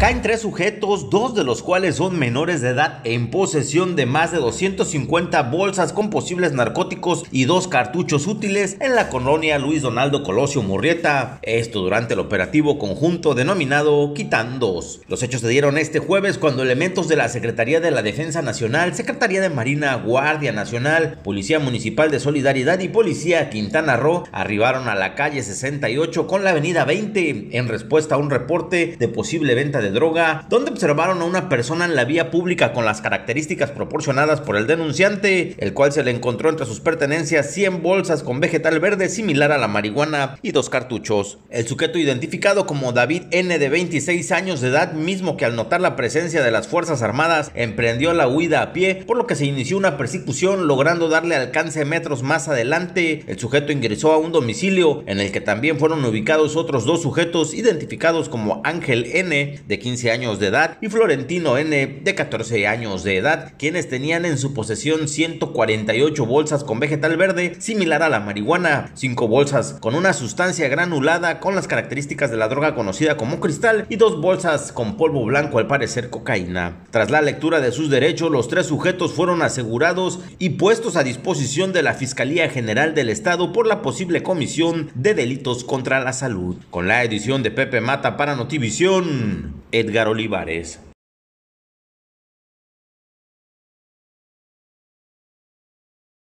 Caen tres sujetos, dos de los cuales son menores de edad, en posesión de más de 250 bolsas con posibles narcóticos y dos cartuchos útiles en la colonia Luis Donaldo Colosio Murrieta. Esto durante el operativo conjunto denominado Quitandos. Los hechos se dieron este jueves cuando elementos de la Secretaría de la Defensa Nacional, Secretaría de Marina, Guardia Nacional, Policía Municipal de Solidaridad y Policía Quintana Roo arribaron a la calle 68 con la avenida 20 en respuesta a un reporte de posible venta de droga, donde observaron a una persona en la vía pública con las características proporcionadas por el denunciante, el cual se le encontró entre sus pertenencias 100 bolsas con vegetal verde similar a la marihuana y dos cartuchos. El sujeto identificado como David N de 26 años de edad, mismo que al notar la presencia de las Fuerzas Armadas emprendió la huida a pie, por lo que se inició una persecución logrando darle alcance metros más adelante. El sujeto ingresó a un domicilio en el que también fueron ubicados otros dos sujetos identificados como Ángel N de 15 años de edad y Florentino N de 14 años de edad, quienes tenían en su posesión 148 bolsas con vegetal verde similar a la marihuana, 5 bolsas con una sustancia granulada con las características de la droga conocida como cristal y dos bolsas con polvo blanco al parecer cocaína. Tras la lectura de sus derechos, los tres sujetos fueron asegurados y puestos a disposición de la Fiscalía General del Estado por la posible comisión de delitos contra la salud. Con la edición de Pepe Mata para Notivisión, Edgar Olivares.